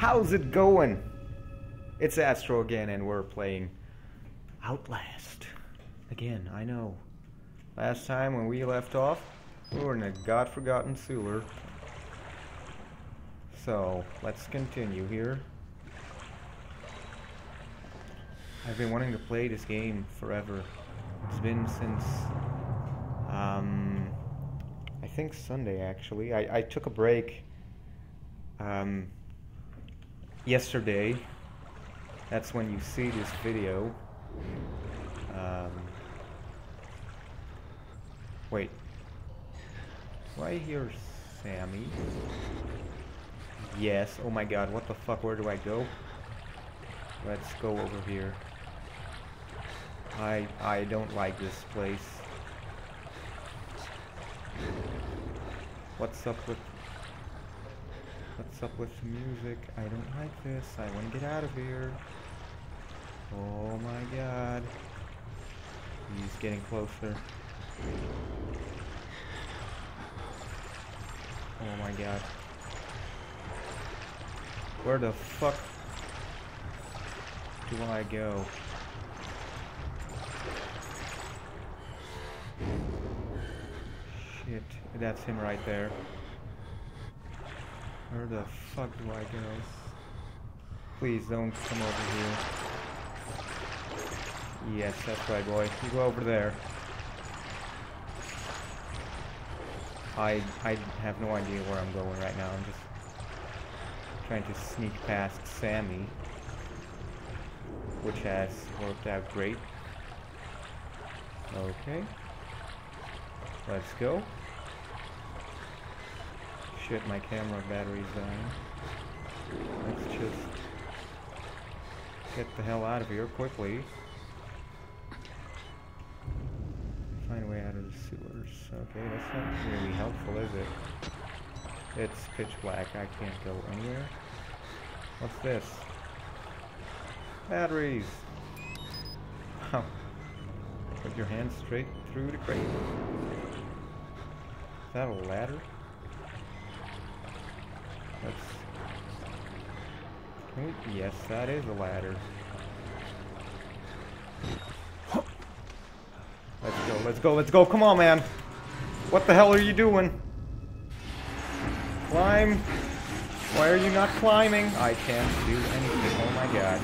How's it going? It's Astro again, and we're playing Outlast. Again, I know. Last time when we left off, we were in a god-forgotten sewer. So, let's continue here. I've been wanting to play this game forever. It's been since, um, I think Sunday actually. I, I took a break, um, yesterday. That's when you see this video. Um, wait. Do here, Sammy? Yes. Oh my god, what the fuck? Where do I go? Let's go over here. I I don't like this place. What's up with What's up with the music? I don't like this. I want to get out of here. Oh my god. He's getting closer. Oh my god. Where the fuck do I go? Shit, that's him right there. Where the fuck do I go? Please don't come over here. Yes, that's right, boy. You go over there. I I have no idea where I'm going right now. I'm just trying to sneak past Sammy, which has worked out great. Okay. Let's go. Shit, my camera battery's dying. Let's just get the hell out of here quickly. Find a way out of the sewers. Okay, that's not really helpful, is it? It's pitch black. I can't go anywhere. What's this? Batteries! Put your hand straight through the crate. Is that a ladder? That's... Can we... Yes, that is a ladder. Let's go, let's go, let's go. Come on, man. What the hell are you doing? Climb. Why are you not climbing? I can't do anything. Oh my god.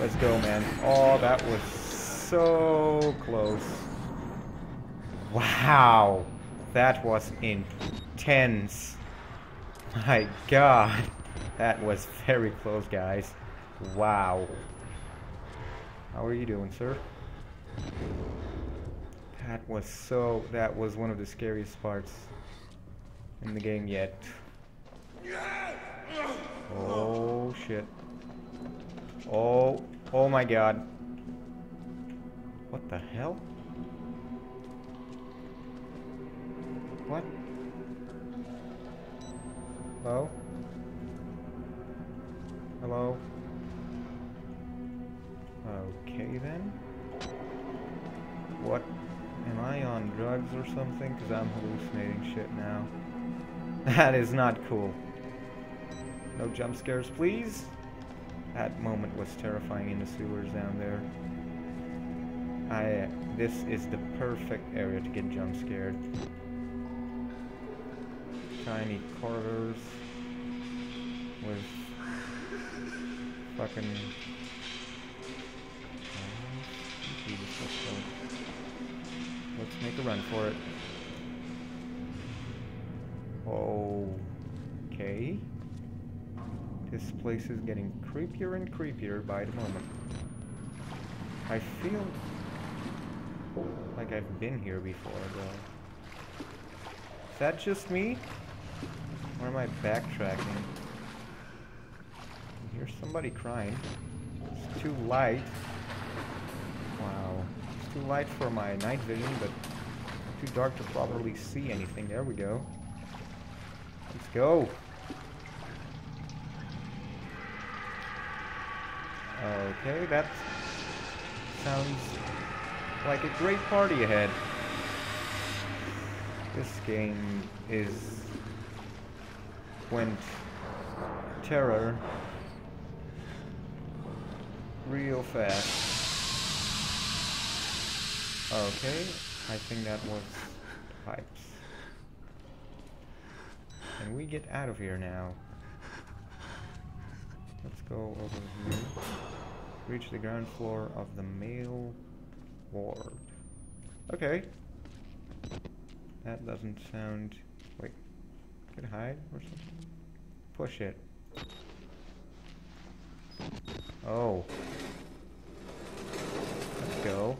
Let's go, man. Oh, that was so close. Wow. That was intense. My god. That was very close, guys. Wow. How are you doing, sir? That was so... That was one of the scariest parts in the game yet. Oh, shit. Oh, oh my god. What the hell? What? Hello? Hello? Okay then. What? Am I on drugs or something? Because I'm hallucinating shit now. That is not cool. No jump scares, please. That moment was terrifying in the sewers down there. I. This is the perfect area to get jump scared. Tiny corridors with fucking. Let's. Make a run for it. Oh, okay. This place is getting creepier and creepier by the moment. I feel like I've been here before, though. Is that just me? Or am I backtracking? Hear somebody crying. It's too light. Wow. It's too light for my night vision, but too dark to properly see anything. There we go. Let's go. Okay, that sounds like a great party ahead. This game is went terror real fast. Okay, I think that was pipes. And we get out of here now. Let's go over here. Reach the ground floor of the male ward. Okay. That doesn't sound... Could hide or something? Push it. Oh. Let's go.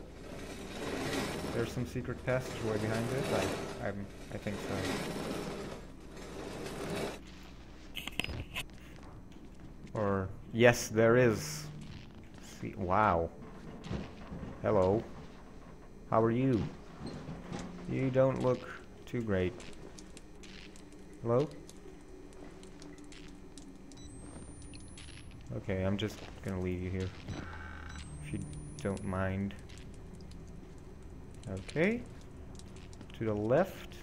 There's some secret passageway behind this? I, I'm, I think so. Or, yes, there is. See, wow. Hello. How are you? You don't look too great. Hello? Okay, I'm just gonna leave you here. If you don't mind. Okay. To the left.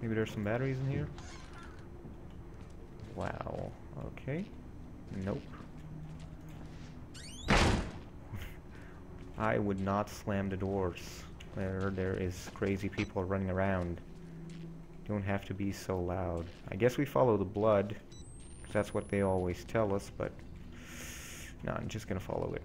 Maybe there's some batteries in here. Wow. Okay. Nope. I would not slam the doors where there is crazy people running around. Don't have to be so loud. I guess we follow the blood, because that's what they always tell us, but no, I'm just gonna follow it.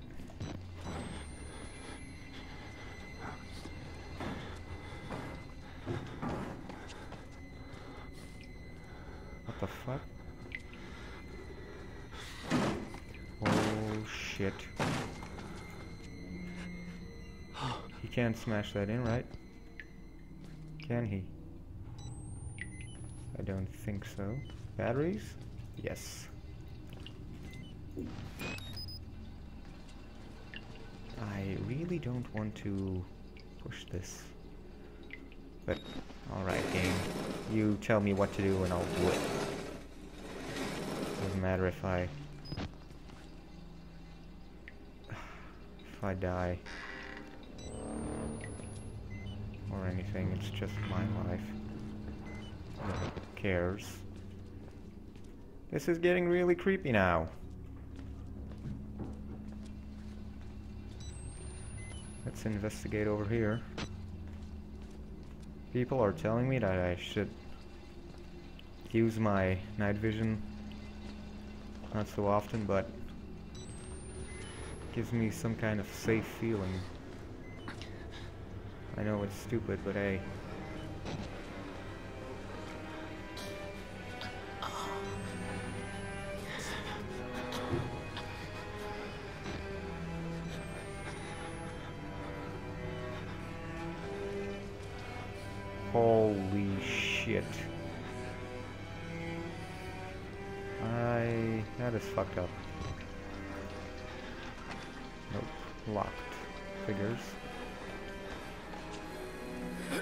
What the fuck? Oh shit. He can't smash that in, right? Can he? Don't think so. Batteries? Yes. I really don't want to push this. But, alright game. You tell me what to do and I'll do it. Doesn't matter if I... If I die. Or anything, it's just my life. Cares. This is getting really creepy now. Let's investigate over here. People are telling me that I should use my night vision not so often, but gives me some kind of safe feeling. I know it's stupid, but hey. Holy shit. I... that is fucked up. Nope. Locked. Figures. Oh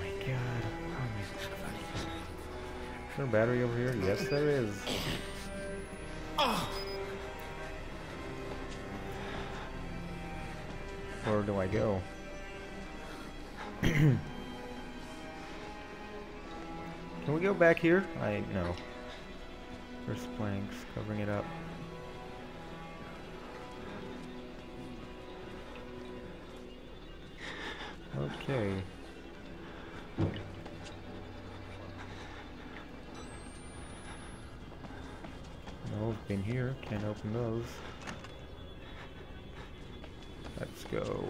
my god. Oh. Is there a battery over here? Yes, there is. Do I go? Can we go back here? I no. There's planks covering it up. Okay. No, I've been here. Can't open those. Let's go.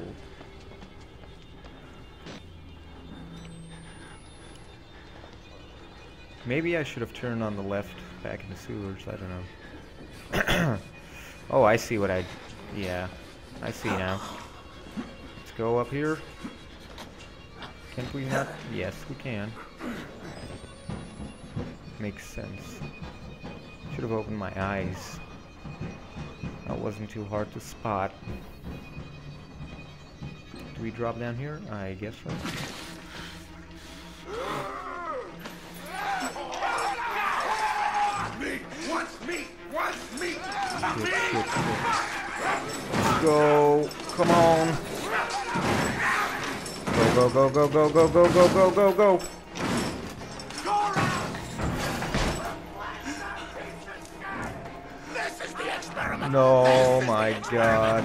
Maybe I should have turned on the left back in the sewers. I don't know. oh, I see what I... Yeah, I see now. Let's go up here. Can't we not? Yes, we can. Makes sense. Should have opened my eyes. That wasn't too hard to spot. Do we drop down here? I guess so. Shit, shit, shit. Let's go. Come on. Go, go, go, go, go, go, go, go, go, go. This is the experiment. No, my god.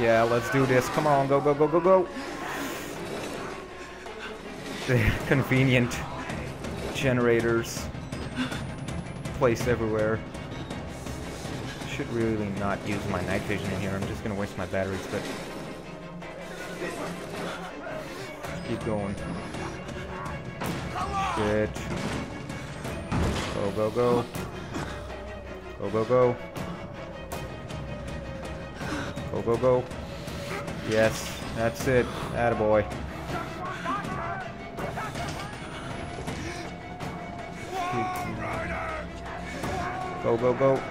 Yeah, let's do this. Come on, go, go, go, go, go. Convenient generators placed everywhere. Should really not use my night vision in here. I'm just gonna waste my batteries, but keep going. Shit. Go, go, go. Go, go, go. Go, go, go. Yes, that's it. Attaboy. Go, go, go.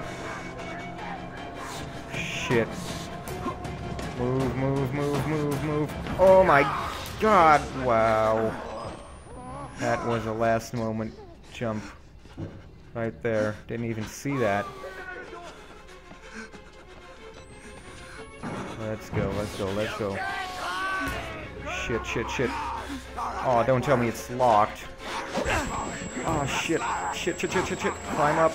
Shit. Move, move, move, move, move. Oh my god, wow. That was a last moment jump. Right there. Didn't even see that. Let's go, let's go, let's go. Shit, shit, shit. Oh, don't tell me it's locked. Oh, shit. Shit, shit, shit, shit, shit. Climb up.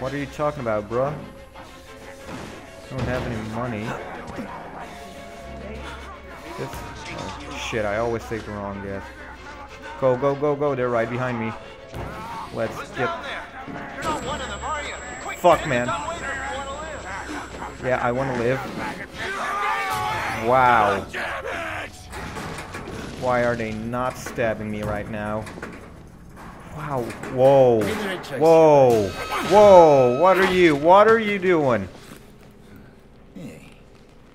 What are you talking about, bruh? Don't have any money. This, oh, shit, I always take the wrong guess. Go, go, go, go. They're right behind me. Let's get... You're not Yeah, I want to live. Wow. Why are they not stabbing me right now? Wow. Whoa. Whoa. Whoa. What are you? What are you doing? Hey,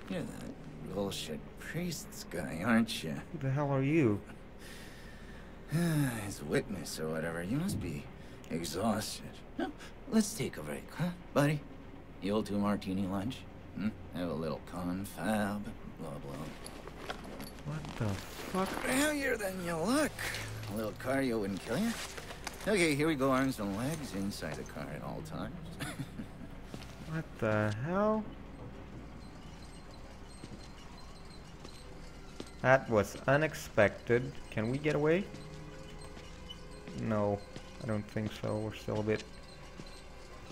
you're that bullshit priest's guy, aren't you? Who the hell are you? As witness or whatever, you must be exhausted. No, let's take a break, huh, buddy? Old two martini lunch? Hmm? Have a little confab, blah blah. What the fuck? Heavier than you look. A little cardio wouldn't kill you. Okay, here we go, arms and legs inside the car at all times. What the hell? That was unexpected. Can we get away? No, I don't think so. We're still a bit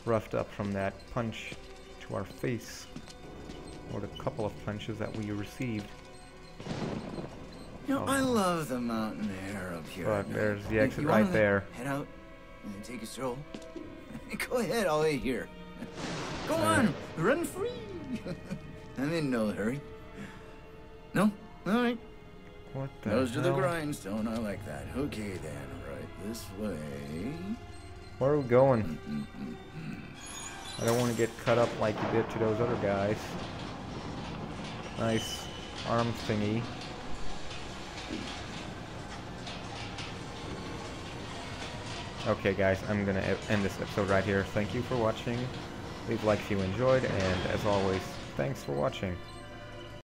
roughed up from that punch to our face. Or the couple of punches that we received. You know, Oh. I love the mountain air up here. But there's the exit right there. Head out and take a stroll. Go ahead, I'll wait here. Go Alright. on, run free. I'm in no hurry. No? All right. What the Nose to the grindstone. I like that. Okay then, right this way. Where are we going? I don't want to get cut up like you did to those other guys. Nice arm thingy. Okay guys, I'm gonna end this episode right here. Thank you for watching. Leave a like if you enjoyed, and as always, thanks for watching.